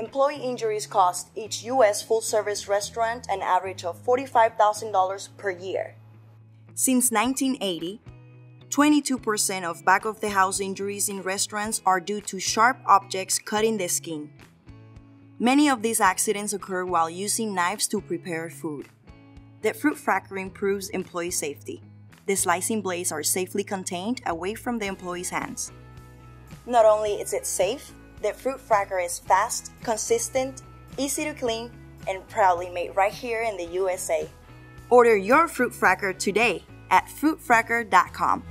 employee injuries cost each U.S. full service restaurant an average of $45,000 per year. Since 1980, 22% of back of the house injuries in restaurants are due to sharp objects cutting the skin. Many of these accidents occur while using knives to prepare food. The FruitFracker improves employee safety. The slicing blades are safely contained away from the employee's hands. Not only is it safe, the FruitFracker is fast, consistent, easy to clean, and proudly made right here in the USA. Order your FruitFracker today at fruitfracker.com.